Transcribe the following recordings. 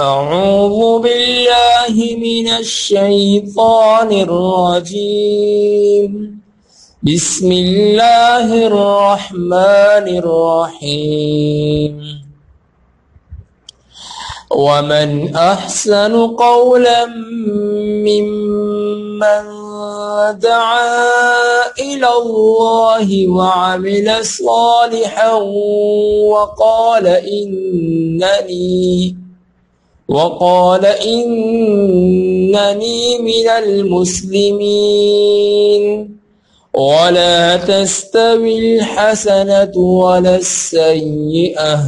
أعوذ بالله من الشيطان الرجيم. بسم الله الرحمن الرحيم. ومن أحسن قولا ممن دعا إلى الله وعمل صالحا وقال إنني وقال إنني من المسلمين. ولا تستوي الحسنة ولا السيئة.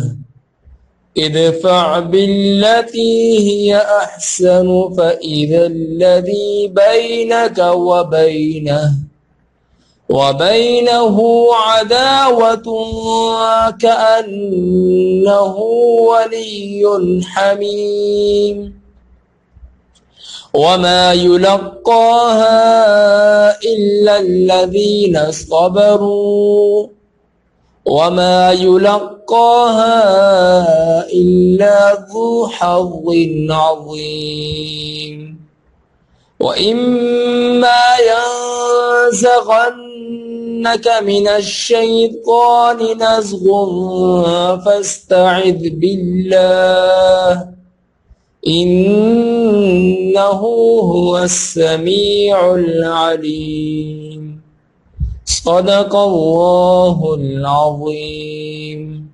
ادفع بالتي هي أحسن فإذا الذي بينك وبينه وبينه عداوة كأنه ولي حميم وما يلقاها إلا الذين صبروا. وما يلقاها إلا ذو حظ عظيم. وإما ينزغنك من الشيطان نزغ فاستعذ بالله. إنه هو السميع العليم. صدق الله العظيم.